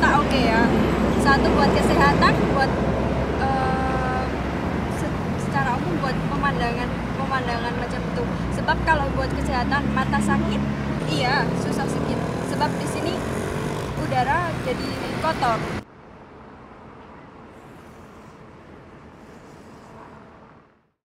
Tak oke ya. Satu buat kesehatan buat uh, se- secara umum buat pemandangan pemandangan macam itu. Sebab kalau buat kesehatan mata sakit iya susah sedikit sebab di sini udara jadi kotor.